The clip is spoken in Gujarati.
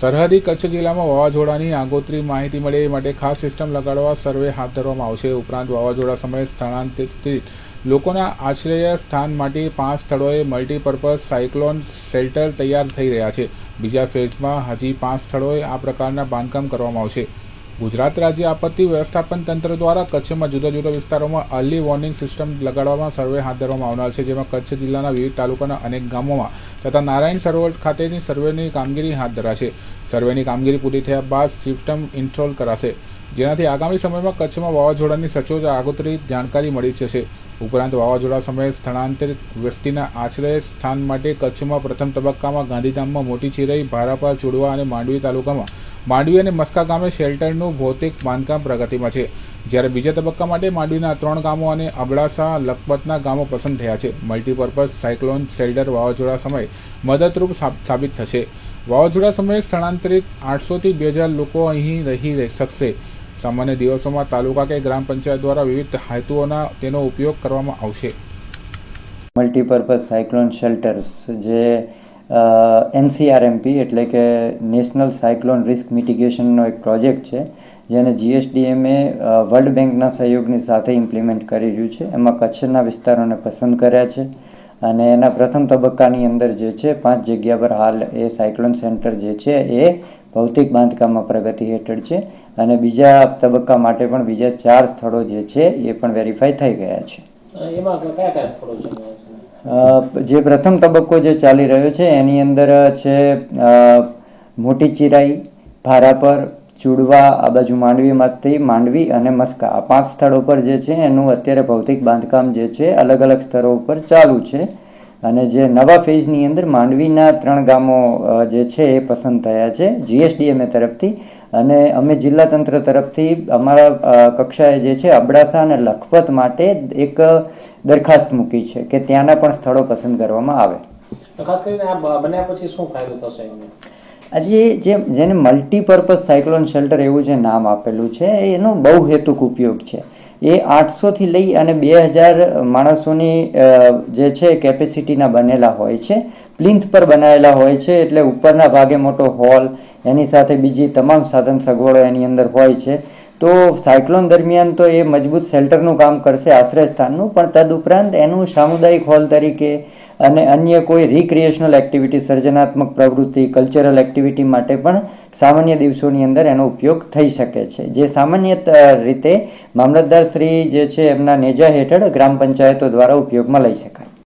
સરહદી કચ્છ જિલ્લામાં વાવાઝોડાની આગોતરી માહિતી મળે એ માટે ખાસ સિસ્ટમ લગાડવા સર્વે હાથ ધરવામાં આવશે. ઉપરાંત વાવાઝોડા સમયે સ્થળાંતરિત લોકોના આશ્રય સ્થાન માટે પાંચ સ્થળોએ મલ્ટીપર્પઝ સાયક્લોન શેલ્ટર તૈયાર થઈ રહ્યા છે. બીજા ફેઝમાં હજી પાંચ સ્થળોએ આ પ્રકારના બાંધકામ કરવામાં આવશે. ગુજરાત રાજ્ય આપત્તિ વ્યવસ્થાપન તંત્ર દ્વારા કચ્છમાં જુદા જુદા વિસ્તારોમાં અર્લી વોર્નિંગ સિસ્ટમ લગાડવામાં સર્વે હાથ ધરવામાં આવનાર છે, જેમાં કચ્છ જિલ્લાના વિવિધ તાલુકાના અનેક ગામોમાં તથા નારાયણ સરોવર ખાતેની સર્વેની કામગીરી હાથ ધરાશે. સર્વેની કામગીરી પૂરી થયા બાદ સિસ્ટમ ઇન્સ્ટોલ કરાશે. જેનાથી આગામી સમયમાં કચ્છમાં વાવાઝોડાની સચોટ આગોતરી જાણકારી મળી જશે. ઉપરાંત વાવાઝોડા સમયે સ્થળાંતરિત વસ્તીના આશ્રય સ્થાન માટે કચ્છમાં પ્રથમ તબક્કામાં ગાંધીધામમાં મોટી ચિરઈ, ભારાપાર, ચુડવા અને માંડવી તાલુકામાં માંડવી અને મસ્કા ગામે શેલ્ટરનું ભૌતિક બાંધકામ પ્રગતિમાં છે. જ્યારે બીજા તબક્કા માટે માંડવીના ત્રણ ગામો અને અબડાસા, લખપતના ગામો પસંદ થયા છે. મલ્ટીપર્પઝ સાયક્લોન શેલ્ટર વાવાઝોડા સમયે મદદરૂપ સાબિત થશે. વાવાઝોડા સમયે સ્થળાંતરિત આઠસોથી બે હજાર લોકો અહીં રહી શકશે. સામાન્ય દિવસોમાં તાલુકા કે ગ્રામ પંચાયત દ્વારા વિવિધ હેતુઓના તેનો ઉપયોગ કરવામાં આવશે. મલ્ટીપર્પઝ સાયક્લોન શેલ્ટર્સ જે એનસીઆરએમપી એટલે કે નેશનલ સાયક્લોન રિસ્ક મિટિગેશનનો એક પ્રોજેક્ટ છે, જેને જીએસડીએમએ વર્લ્ડ બેંકના સહયોગની સાથે ઇમ્પ્લિમેન્ટ કરી રહ્યું છે. એમાં કચ્છના વિસ્તારોને પસંદ કર્યા છે અને એના પ્રથમ તબક્કાની અંદર જે છે, પાંચ જગ્યા પર હાલ એ સાયક્લોન સેન્ટર જે છે એ ભૌતિક બાંધકામમાં પ્રગતિ હેઠળ છે અને બીજા તબક્કા માટે પણ બીજા ચાર સ્થળો જે છે એ પણ વેરીફાઈ થઈ ગયા છે. જે પ્રથમ તબક્કો જે ચાલી રહ્યો છે, એની અંદર છે મોટી ચિરાઈ, ભારાપર, ચુડવા, આ બાજુ માંડવીમાંથી માંડવી અને મસ્કા. આ પાંચ સ્થળો પર જે છે, એનું અત્યારે ભૌતિક બાંધકામ જે છે, અલગ અલગ સ્તરો ઉપર ચાલુ છે. અને જે નવા ફેઝની અંદર માંડવીના ત્રણ ગામો જે છે એ પસંદ થયા છે જીએસડીએમએ તરફથી. અને અમે જિલ્લા તંત્ર તરફથી અમારા કક્ષાએ જે છે અબડાસા અને લખપત માટે એક દરખાસ્ત મૂકી છે કે ત્યાંના પણ સ્થળો પસંદ કરવામાં આવે. ખાસ કરીને આ બન્યા પછી શું ફાયદો થશે આજે જે જેને મલ્ટીપર્પઝ સાયક્લોન શેલ્ટર એવું જે નામ આપેલું છે એનો બહુ હેતુક ઉપયોગ છે. એ આઠસોથી લઈ અને બે હજાર માણસોની જે છે કેપેસિટીના બનેલા હોય છે. પ્લિન્થ પર બનાવેલા હોય છે, એટલે ઉપરના ભાગે મોટો હોલ, એની સાથે બીજી તમામ સાધન સગવડો એની અંદર હોય છે. તો સાયક્લોન દરમિયાન તો એ મજબૂત શેલ્ટરનું કામ કરશે આશ્રય સ્થાનનું પણ તદુપરાંત એનું સામુદાયિક હોલ તરીકે અને અન્ય કોઈ રિક્રિએશનલ એક્ટિવિટી સર્જનાત્મક પ્રવૃત્તિ કલ્ચરલ એક્ટિવિટી માટે પણ સામાન્ય દિવસોની અંદર એનો ઉપયોગ થઈ શકે છે. જે સામાન્ય રીતે મામલતદાર શ્રી જે છે એમના નેજા હેઠળ ગ્રામ પંચાયતો દ્વારા ઉપયોગમાં લઈ શકાય.